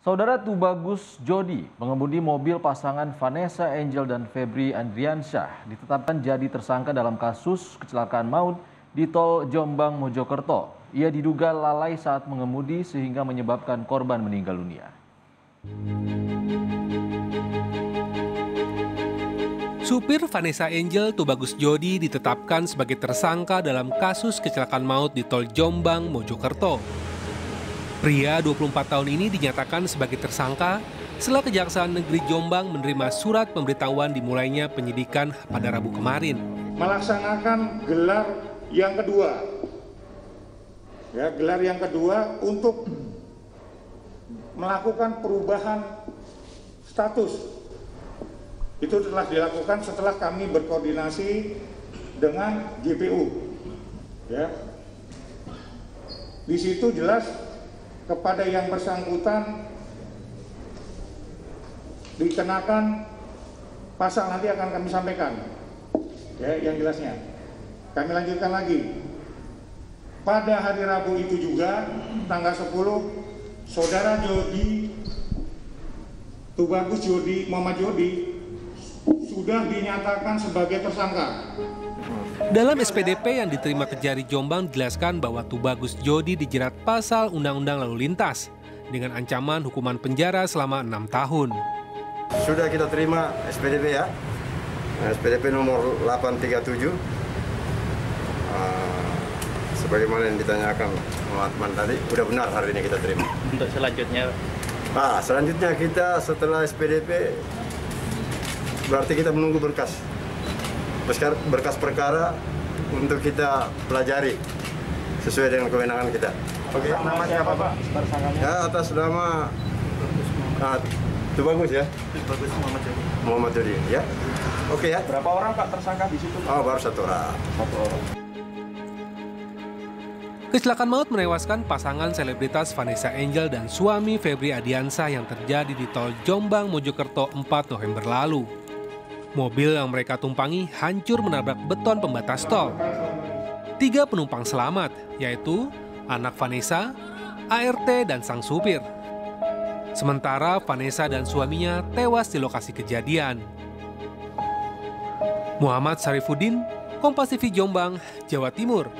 Saudara Tubagus Jody, pengemudi mobil pasangan Vanessa Angel dan Febri Andriansyah ditetapkan jadi tersangka dalam kasus kecelakaan maut di tol Jombang Mojokerto. Ia diduga lalai saat mengemudi sehingga menyebabkan korban meninggal dunia. Supir Vanessa Angel Tubagus Jody ditetapkan sebagai tersangka dalam kasus kecelakaan maut di tol Jombang Mojokerto. Pria 24 tahun ini dinyatakan sebagai tersangka setelah Kejaksaan Negeri Jombang menerima surat pemberitahuan dimulainya penyidikan pada Rabu kemarin. Melaksanakan gelar yang kedua. Ya, gelar yang kedua untuk melakukan perubahan status. Itu telah dilakukan setelah kami berkoordinasi dengan GPU. Ya. Di situ jelas kepada yang bersangkutan dikenakan pasal nanti akan kami sampaikan. Ya yang jelasnya. Kami lanjutkan lagi. Pada hari Rabu itu juga tanggal 10 saudara Jody Tubagus Jody Muhammad Jody sudah dinyatakan sebagai tersangka dalam SPDP yang diterima Kejari Jombang dijelaskan bahwa Tubagus Jody dijerat pasal Undang-Undang Lalu Lintas dengan ancaman hukuman penjara selama enam tahun. Sudah kita terima SPDP ya, SPDP nomor 837. Uh, ah, sebagaimana yang ditanyakan teman-teman tadi, udah benar hari ini kita terima. Untuk selanjutnya? Ah, selanjutnya kita setelah SPDP berarti kita menunggu berkas berkas perkara untuk kita pelajari sesuai dengan kewenangan kita. Oke, okay. nama siapa Pak? Ya, atas nama nah, itu bagus ya. Bagus Muhammad Jody. Muhammad Jody, ya. Oke okay, ya. Berapa orang Pak tersangka di situ? Oh, baru satu orang. Satu orang. Kecelakaan maut menewaskan pasangan selebritas Vanessa Angel dan suami Febri Adiansa yang terjadi di tol Jombang Mojokerto 4 November lalu. Mobil yang mereka tumpangi hancur menabrak beton pembatas tol. Tiga penumpang selamat, yaitu anak Vanessa, ART, dan sang supir. Sementara Vanessa dan suaminya tewas di lokasi kejadian. Muhammad Sarifuddin, Kompas TV Jombang, Jawa Timur.